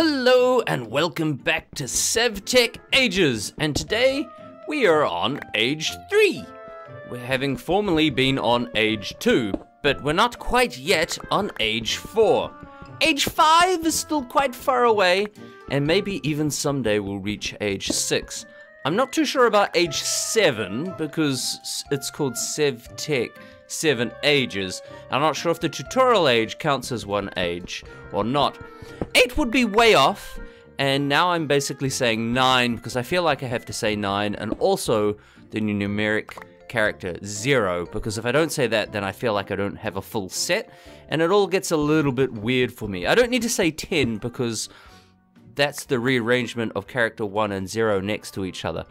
Hello and welcome back to SevTech Ages, and today we are on Age 3. We're having formerly been on Age 2, but we're not quite yet on Age 4. Age 5 is still quite far away, and maybe even someday we'll reach Age 6. I'm not too sure about Age 7 because it's called SevTech 7 Ages. I'm not sure if the tutorial age counts as one age or not. 8 would be way off, and now I'm basically saying 9 because I feel like I have to say 9, and also the numeric character 0, because if I don't say that, then I feel like I don't have a full set, and it all gets a little bit weird for me. I don't need to say 10 because that's the rearrangement of character 1 and 0 next to each other.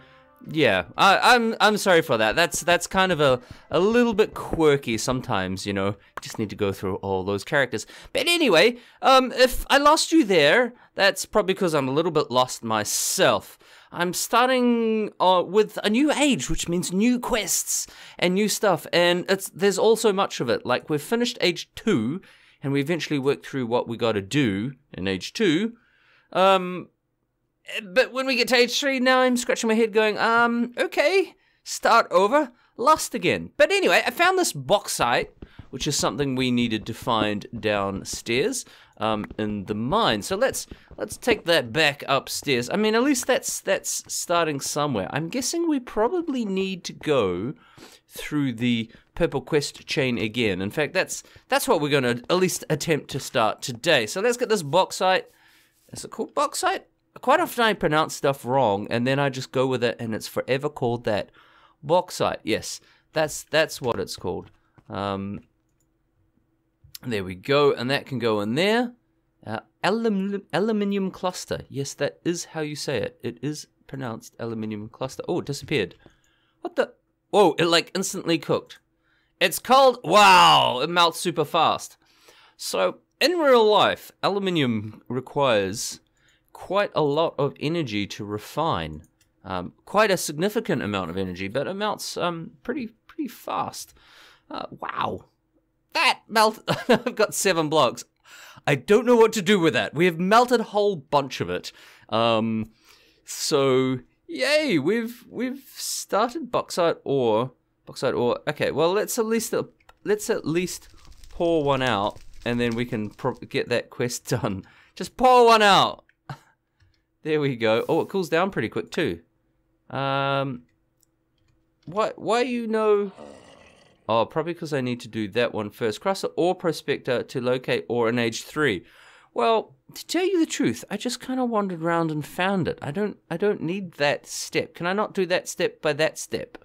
Yeah, I, am I'm, I'm sorry for that. That's that's kind of a a little bit quirky sometimes. You know, just need to go through all those characters. But anyway, um, if I lost you there, that's probably because I'm a little bit lost myself. I'm starting uh, with a new age, which means new quests and new stuff, and it's there's also much of it. Like we've finished age two, and we eventually worked through what we got to do in age two. Um, but when we get to age three, now I'm scratching my head going, um, okay, start over, lost again. But anyway, I found this bauxite, which is something we needed to find downstairs um, in the mine. So let's let's take that back upstairs. I mean, at least that's that's starting somewhere. I'm guessing we probably need to go through the purple quest chain again. In fact, that's that's what we're going to at least attempt to start today. So let's get this bauxite. Is it called bauxite? Quite often I pronounce stuff wrong and then I just go with it and it's forever called that. Bauxite, yes, that's that's what it's called. Um, there we go, and that can go in there. Uh, alum, aluminium cluster, yes, that is how you say it. It is pronounced aluminium cluster. Oh, it disappeared. What the? Whoa, it like instantly cooked. It's called, wow, it melts super fast. So, in real life, aluminium requires quite a lot of energy to refine. Um, quite a significant amount of energy, but it melts um, pretty pretty fast. Uh, wow, that melt! I've got seven blocks. I don't know what to do with that. We have melted a whole bunch of it. Um, so yay, we've we've started bauxite ore. Bauxite ore. Okay, well let's at least let's at least pour one out, and then we can get that quest done. Just pour one out. There we go. Oh, it cools down pretty quick too. Um, why, why you know... Oh, probably because I need to do that one first. Cross the ore prospector to locate ore in age 3. Well, to tell you the truth, I just kind of wandered around and found it. I don't I don't need that step. Can I not do that step by that step?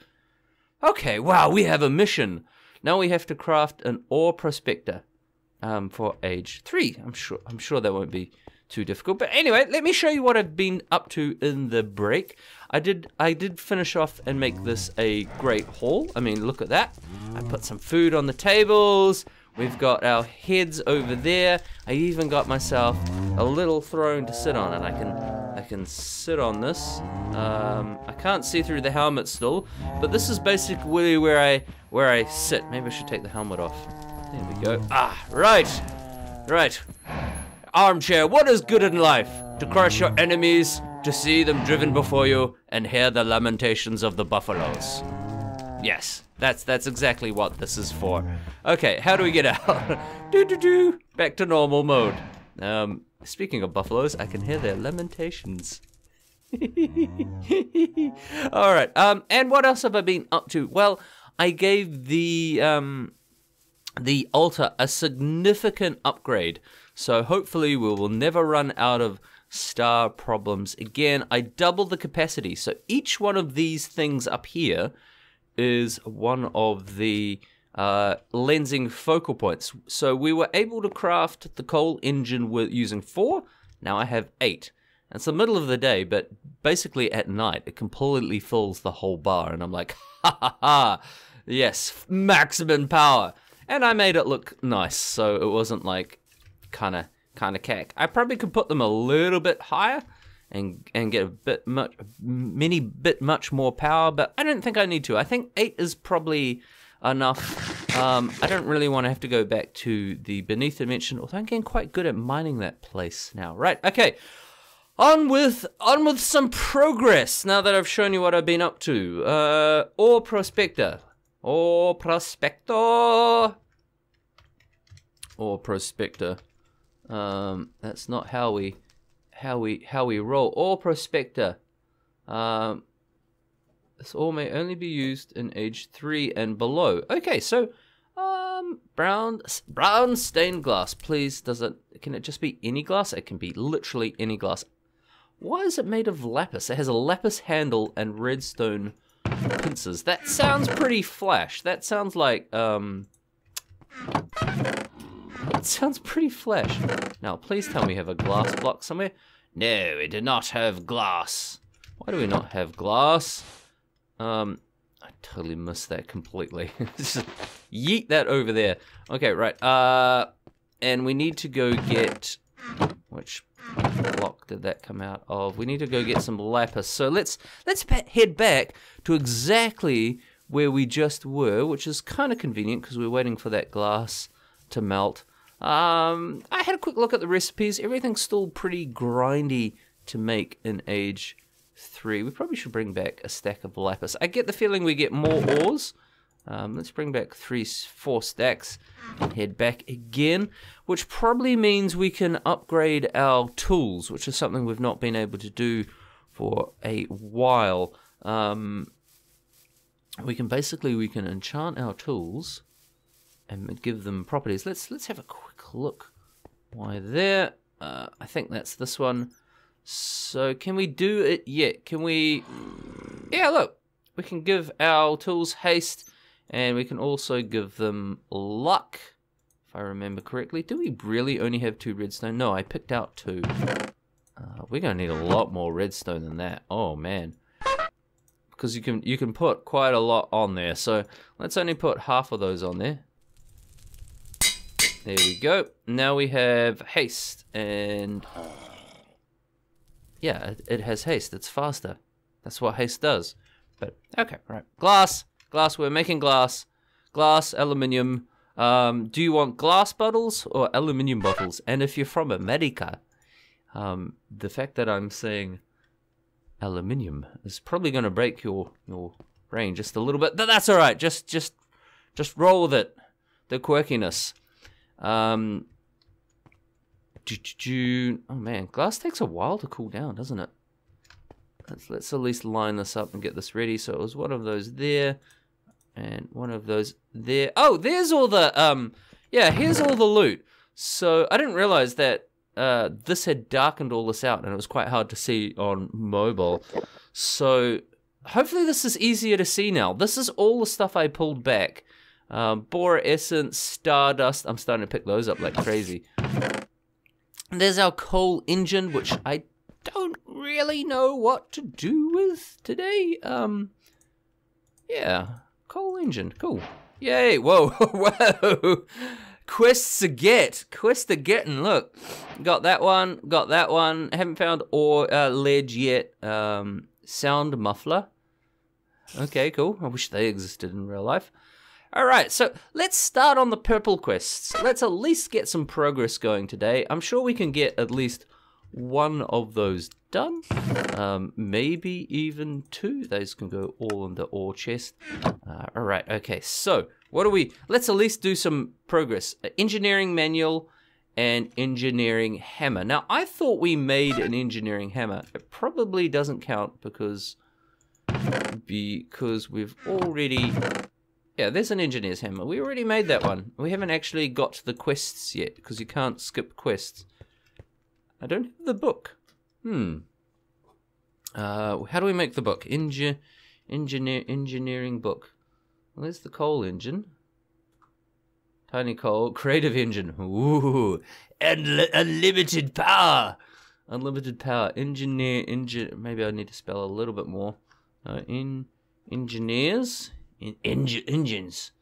Okay, wow, we have a mission. Now we have to craft an ore prospector um, for age 3. I'm sure I'm sure that won't be too difficult. But anyway, let me show you what I've been up to in the break. I did I did finish off and make this a great hall. I mean, look at that. I put some food on the tables. We've got our heads over there. I even got myself a little throne to sit on, and I can I can sit on this. Um, I can't see through the helmet still, but this is basically where I where I sit. Maybe I should take the helmet off. There we go. Ah, right, right. Armchair, what is good in life? To crush your enemies, to see them driven before you, and hear the lamentations of the buffaloes. Yes, that's that's exactly what this is for. Okay, how do we get out? do do do. Back to normal mode. Um, speaking of buffaloes, I can hear their lamentations. All right. Um, and what else have I been up to? Well, I gave the um the altar a significant upgrade. So hopefully we will never run out of star problems again. I double the capacity. So each one of these things up here is one of the uh, lensing focal points. So we were able to craft the coal engine with using four. Now I have eight. It's the middle of the day, but basically at night it completely fills the whole bar, and I'm like, ha ha ha, yes, maximum power. And I made it look nice, so it wasn't like kind of kind of cack. I probably could put them a little bit higher and and get a bit much many bit much more power, but I don't think I need to. I think eight is probably enough Um, I don't really want to have to go back to the Beneath Dimension, although I'm getting quite good at mining that place now. Right, okay. On with on with some progress now that I've shown you what I've been up to. Uh, Ore Prospector. Ore Prospector. Ore Prospector. Um, that's not how we how we how we roll. Ore Prospector. Um, this ore may only be used in age 3 and below. Okay, so um brown brown stained glass, please. Does it can it just be any glass? It can be literally any glass. Why is it made of lapis? It has a lapis handle and redstone pincers. That sounds pretty flash. That sounds like um it sounds pretty flash. Now, please tell me you have a glass block somewhere. No, we do not have glass. Why do we not have glass? Um, I totally missed that completely. Just yeet that over there. Okay, right. Uh, and we need to go get which block did that come out of? We need to go get some lapis. So let's let's head back to exactly where we just were, which is kind of convenient because we're waiting for that glass to melt. Um, I had a quick look at the recipes. Everything's still pretty grindy to make in age three. We probably should bring back a stack of lapis. I get the feeling we get more ores. Um, let's bring back three, four stacks and head back again, which probably means we can upgrade our tools, which is something we've not been able to do for a while. Um, we can basically we can enchant our tools and give them properties. Let's let's have a quick look. Why there? Uh, I think that's this one. So can we do it yet? Can we? Yeah, look. We can give our tools haste, and we can also give them luck, if I remember correctly. Do we really only have two redstone? No, I picked out two. Uh, we're gonna need a lot more redstone than that. Oh man, because you can you can put quite a lot on there. So let's only put half of those on there. There we go. Now we have haste and yeah, it, has haste. It's faster. That's what haste does. But okay, right. Glass, glass. We're making glass, glass, aluminium. Um, do you want glass bottles or aluminium bottles? And if you're from America, um, the fact that I'm saying aluminium is probably going to break your your brain just a little bit. But that's all right. Just just just roll with it. The quirkiness. Um, oh man, glass takes a while to cool down, doesn't it? Let's, let's at least line this up and get this ready. So it was one of those there, and one of those there. Oh, there's all the, um, yeah, here's all the loot. So I didn't realize that uh, this had darkened all this out, and it was quite hard to see on mobile. So hopefully this is easier to see now. This is all the stuff I pulled back. Um, Borer Essence, Stardust. I'm starting to pick those up like crazy. There's our coal engine, which I don't really know what to do with today. Um, yeah, coal engine, cool. Yay, whoa, whoa. Quests to get, quests to get, and look, got that one, got that one. Haven't found or uh, ledge yet. Um, sound muffler. Okay, cool. I wish they existed in real life. All right, so let's start on the purple quests. Let's at least get some progress going today. I'm sure we can get at least one of those done. Um, maybe even two. Those can go all in the ore chest. Uh, all right, okay, so what do we, let's at least do some progress. Uh, engineering manual and engineering hammer. Now, I thought we made an engineering hammer. It probably doesn't count because because we've already yeah, there's an engineer's hammer. We already made that one. We haven't actually got the quests yet, because you can't skip quests. I don't have the book. Hmm. Uh, how do we make the book? Engi engineer engineering book. Well, there's the coal engine. Tiny coal, creative engine. Ooh, and unlimited power. Unlimited power. Engineer, engine. Maybe I need to spell a little bit more. Uh, in engineers, in engine, engines.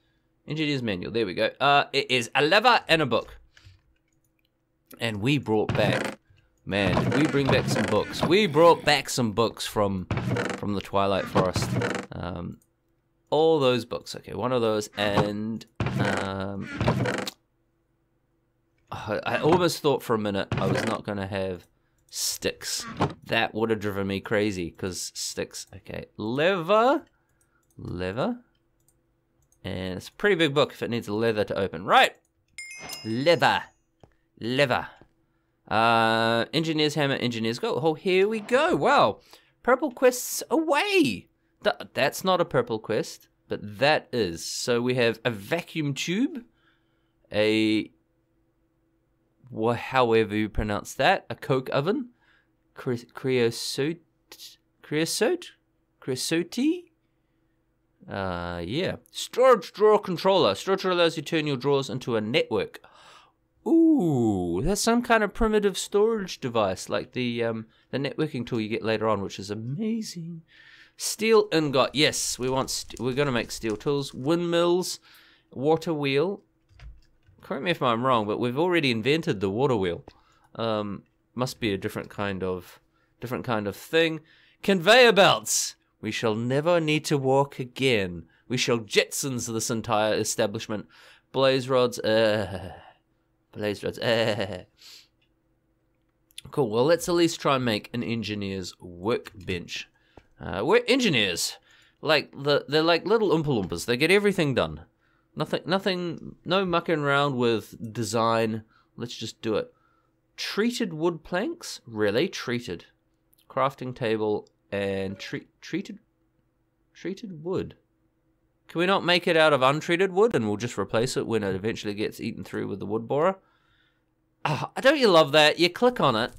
Engineer's manual. There we go. Uh, it is a lever and a book. And we brought back, man, we bring back some books? We brought back some books from from the Twilight Forest. Um, all those books. Okay, one of those and Um, I almost thought for a minute I was not going to have sticks. That would have driven me crazy because sticks. Okay, leather, leather, and it's a pretty big book if it needs leather to open. Right, leather, leather. Uh, engineer's hammer, engineer's go. Oh, here we go. Wow, purple quests away. Th- that's not a purple quest, but that is. So we have a vacuum tube, a wha- however you pronounce that, a coke oven, cre- creosote, creosote, creosote. Uh, yeah. Storage drawer controller. Storage drawer allows you to turn your drawers into a network. Ooh, that's some kind of primitive storage device, like the um the networking tool you get later on, which is amazing. Steel ingot. Yes, we want. St- we're gonna make steel tools. Windmills, water wheel. Correct me if I'm wrong, but we've already invented the water wheel. Um, must be a different kind of different kind of thing. Conveyor belts. We shall never need to walk again. We shall jetsons this entire establishment. Blaze rods. Uh, blaze rods. Uh. Cool. Well, let's at least try and make an engineer's workbench. Uh, we're engineers. Like the they're like little oompa loompas. They get everything done. Nothing, nothing, no mucking around with design. Let's just do it. Treated wood planks? Really? Treated. Crafting table and tre- treated, treated wood. Can we not make it out of untreated wood and we'll just replace it when it eventually gets eaten through with the wood borer? Ah, don't you love that? You click on it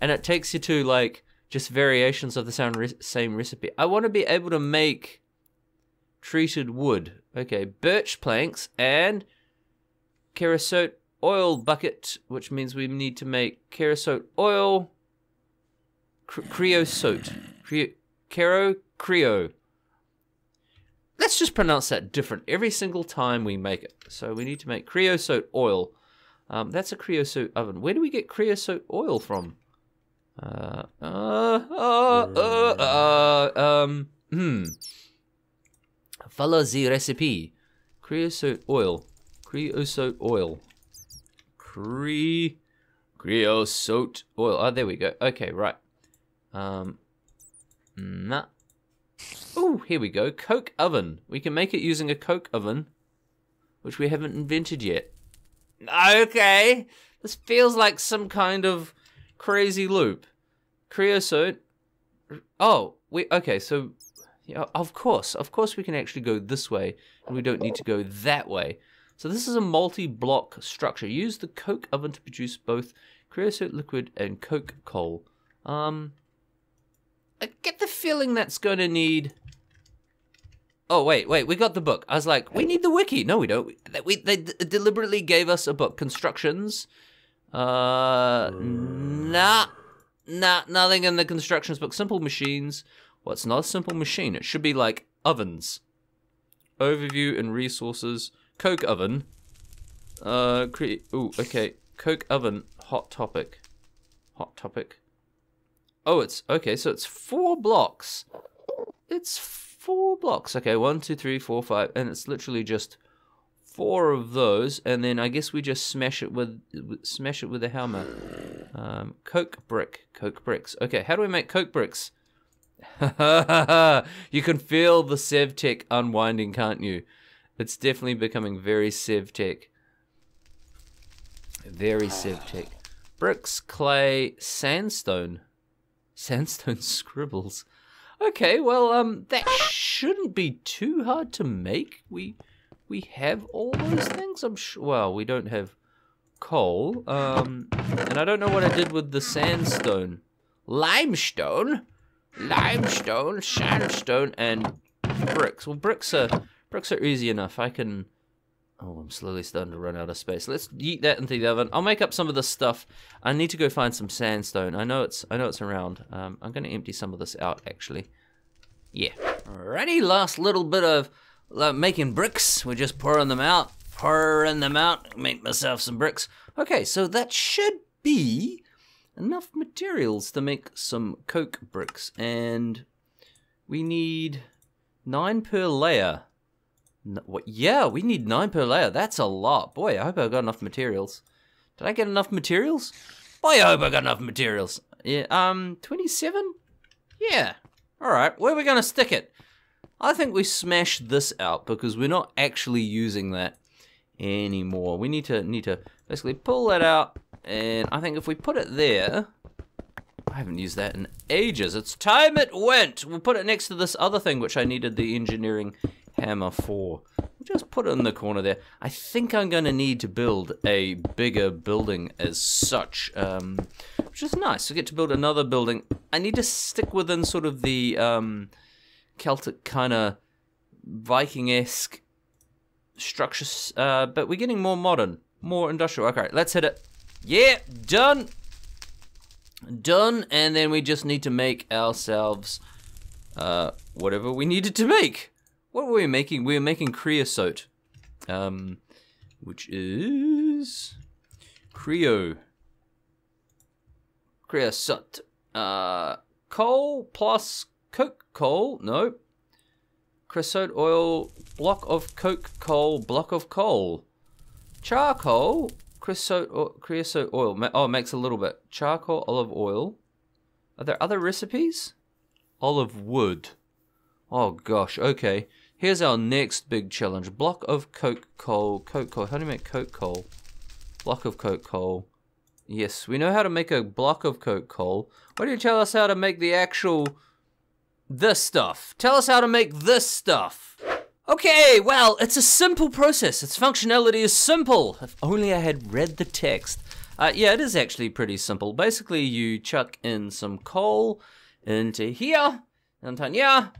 and it takes you to like just variations of the same, re- same recipe. I want to be able to make treated wood. Okay, birch planks and creosote oil bucket, which means we need to make creosote oil. Cre- creosote. Cre- Caro creo. Let's just pronounce that different every single time we make it. So we need to make creosote oil. Um, that's a creosote oven. Where do we get creosote oil from? Uh, uh, uh, uh, uh, um, hmm. Follow the recipe. Creosote oil. Creosote oil. Cre... Creosote oil. Oh, there we go. Okay, right. Um, nah. Oh, here we go. Coke oven. We can make it using a Coke oven, which we haven't invented yet. Okay. This feels like some kind of crazy loop. Creosote. Oh, we okay. So, yeah, of course, of course, we can actually go this way, and we don't need to go that way. So this is a multi-block structure. Use the coke oven to produce both creosote liquid and coke coal. Um, I get the feeling that's going to need. Oh wait, wait, we got the book. I was like, we need the wiki. No, we don't. We, they deliberately gave us a book. Constructions. Uh, nah, nah, nothing in the constructions book. Simple machines. What's not a simple machine? It should be like ovens. Overview and resources. Coke oven. Uh, create. ooh, okay. Coke oven. Hot topic. Hot topic. Oh, it's okay. So it's four blocks. It's four blocks. Okay, one, two, three, four, five, and it's literally just four of those. And then I guess we just smash it with smash it with a hammer. Um, coke brick, coke bricks. Okay, how do we make coke bricks? you can feel the SevTech unwinding, can't you? It's definitely becoming very SevTech. Very SevTech. Bricks, clay, sandstone. Sandstone scribbles. Okay, well, um, that shouldn't be too hard to make. We we have all those things. I'm sure. Well, we don't have coal. Um, and I don't know what I did with the sandstone, limestone, limestone, sandstone, and bricks. Well, bricks are bricks are easy enough. I can. Oh, I'm slowly starting to run out of space. Let's eat that into the oven. I'll make up some of this stuff. I need to go find some sandstone. I know it's I know it's around. Um, I'm going to empty some of this out actually. Yeah. Alrighty, last little bit of uh, making bricks. We're just pouring them out, pouring them out. Make myself some bricks. Okay, so that should be enough materials to make some coke bricks, and we need nine per layer. N what? Yeah, we need nine per layer. That's a lot. Boy, I hope I got enough materials. Did I get enough materials? Boy, I hope I got enough materials. Yeah, um, 27? Yeah. Alright, where are we going to stick it? I think we smash this out because we're not actually using that anymore. We need to need to basically pull that out and I think if we put it there I haven't used that in ages. It's time it went. We'll put it next to this other thing which I needed the engineering hammer for. We'll just put it in the corner there. I think I'm going to need to build a bigger building as such, um, which is nice. to get to build another building. I need to stick within sort of the um, Celtic kind of Viking-esque structures, uh, but we're getting more modern, more industrial. Okay, let's hit it. Yeah, done. Done, and then we just need to make ourselves uh, whatever we needed to make. What were we making? We were making creosote, um, which is creo. Creosote. Uh, coal plus coke coal. No. Creosote oil. Block of coke coal. Block of coal. Charcoal. Creosote, creosote oil. Oh, it makes a little bit. Charcoal, olive oil. Are there other recipes? Olive wood. Oh gosh, okay. Here's our next big challenge. Block of coke coal. Coke coal. How do you make coke coal? Block of coke coal. Yes, we know how to make a block of coke coal. Why don't you tell us how to make the actual... this stuff? Tell us how to make this stuff. Okay, well, it's a simple process. Its functionality is simple. If only I had read the text. Uh, yeah, it is actually pretty simple. Basically, you chuck in some coal into here, and then here,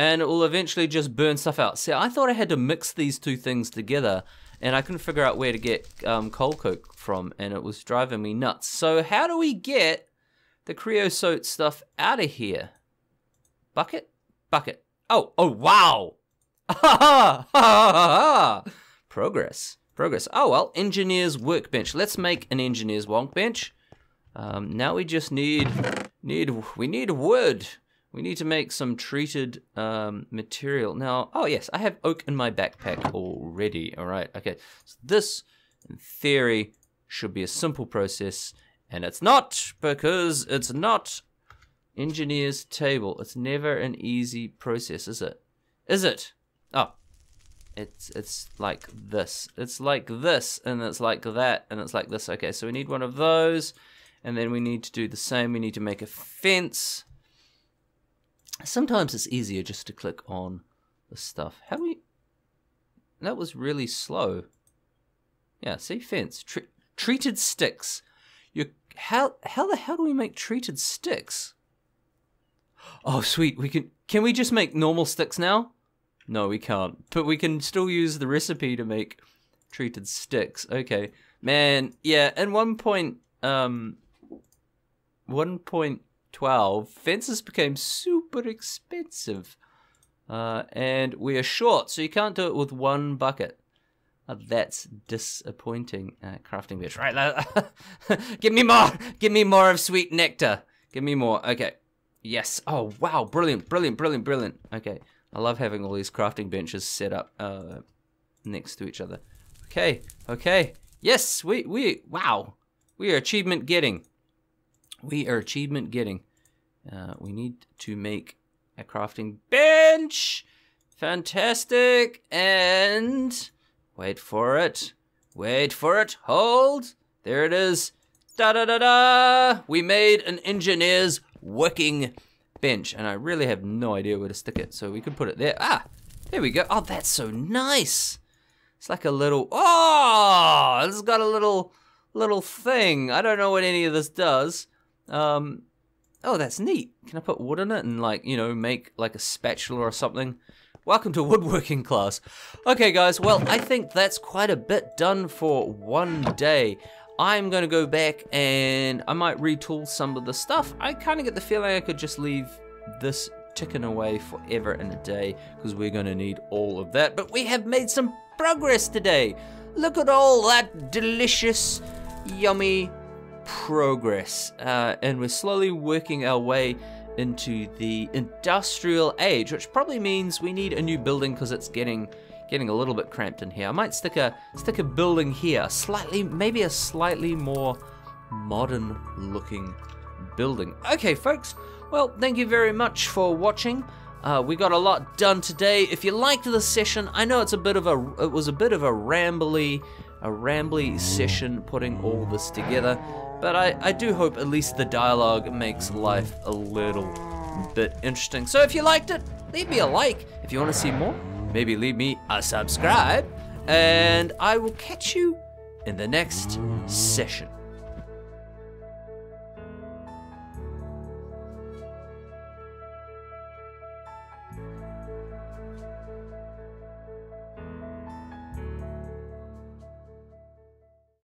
and it will eventually just burn stuff out. See, I thought I had to mix these two things together, and I couldn't figure out where to get um, coal coke from, and it was driving me nuts. So how do we get the creosote stuff out of here? Bucket? Bucket. Oh, oh, wow! Progress. Progress. Oh, well, engineer's workbench. Let's make an engineer's workbench. Um, now we just need, need, we need wood. We need to make some treated um, material. Now, oh yes, I have oak in my backpack already. All right, okay. So this, in theory, should be a simple process, and it's not because it's not engineer's table. It's never an easy process, is it? Is it? Oh, it's it's like this. It's like this, and it's like that, and it's like this. Okay, so we need one of those, and then we need to do the same. We need to make a fence. Sometimes it's easier just to click on the stuff. How do we... That was really slow. Yeah, see, fence. Tre treated sticks. You how how the hell do we make treated sticks? Oh, sweet. We can. Can we just make normal sticks now? No, we can't. But we can still use the recipe to make treated sticks. Okay, man. Yeah. and one point, um, one point 12, fences became super expensive. Uh, and we are short, so you can't do it with one bucket. Uh, that's disappointing. Uh, crafting bench, right? give me more! Give me more of sweet nectar. Give me more. Okay. Yes. Oh, wow. Brilliant, brilliant, brilliant, brilliant. Okay. I love having all these crafting benches set up uh, next to each other. Okay. Okay. Yes, we, we, wow. We are achievement getting we are achievement getting. Uh, we need to make a crafting bench. Fantastic. And wait for it. Wait for it. Hold. There it is. Da da da da. We made an engineer's working bench. And I really have no idea where to stick it. So we could put it there. Ah, there we go. Oh, that's so nice. It's like a little, oh, it's got a little, little thing. I don't know what any of this does. Um, oh, that's neat. Can I put wood in it and like, you know, make like a spatula or something? Welcome to woodworking class. Okay, guys, well, I think that's quite a bit done for one day. I'm going to go back and I might retool some of the stuff. I kind of get the feeling I could just leave this ticking away forever and a day because we're going to need all of that. But we have made some progress today. Look at all that delicious, yummy progress, uh, and we're slowly working our way into the industrial age, which probably means we need a new building because it's getting getting a little bit cramped in here. I might stick a stick a building here, slightly, maybe a slightly more modern looking building. Okay, folks. Well, thank you very much for watching. Uh, we got a lot done today. If you liked the session, I know it's a bit of a it was a bit of a rambly a rambly session putting all this together, but I, I do hope at least the dialogue makes life a little bit interesting. So if you liked it, leave me a like. If you want to see more, maybe leave me a subscribe, and I will catch you in the next session.